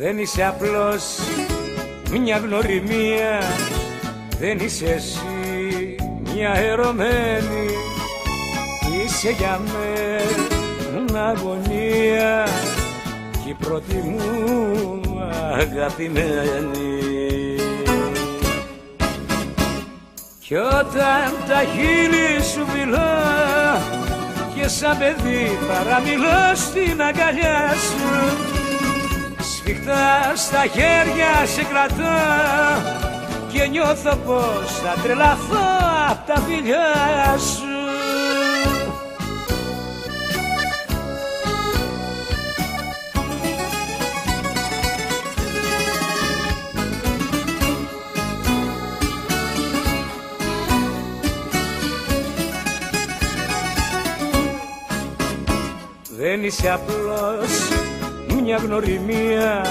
Δεν είσαι απλώς μια γνωριμία. Δεν είσαι εσύ μια ερωμένη. Είσαι για μένα αγωνία. Κι η πρώτη μου αγαπημένη. Κι όταν τα χείλη σου μιλώ Και σαν παιδί παραμιλώ στην αγκαλιά σου Σφιχτά στα χέρια σε κρατώ Και νιώθω πως θα τρελαθώ απ' τα φιλιά σου. Δεν είσαι απλώς μια γνωριμία.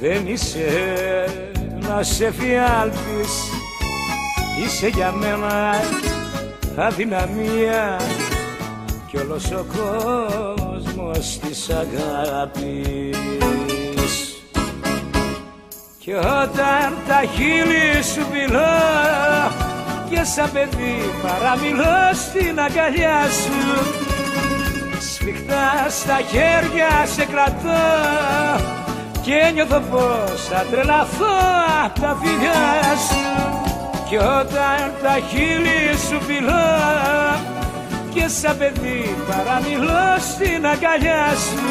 Δεν είσαι να σε φιάλτης. Είσαι για μένα αδυναμία Κι όλος ο κόσμος της αγάπης. Κι όταν τα χείλη σου μιλώ Και σαν παιδί παραμιλώ στην αγκαλιά σου Σφιχτά στα χέρια σε κρατώ και νιώθω πως θα τρελαθώ απ' τα φιλιά σου. Κι όταν τα χείλη σου φιλώ και σαν παιδί παραμιλώ στην αγκαλιά σου.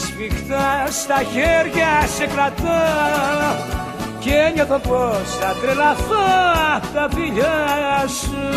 Σφιχτά στα χέρια σε κρατώ και νιώθω πως θα τρελαθώ απ' τα φιλιά σου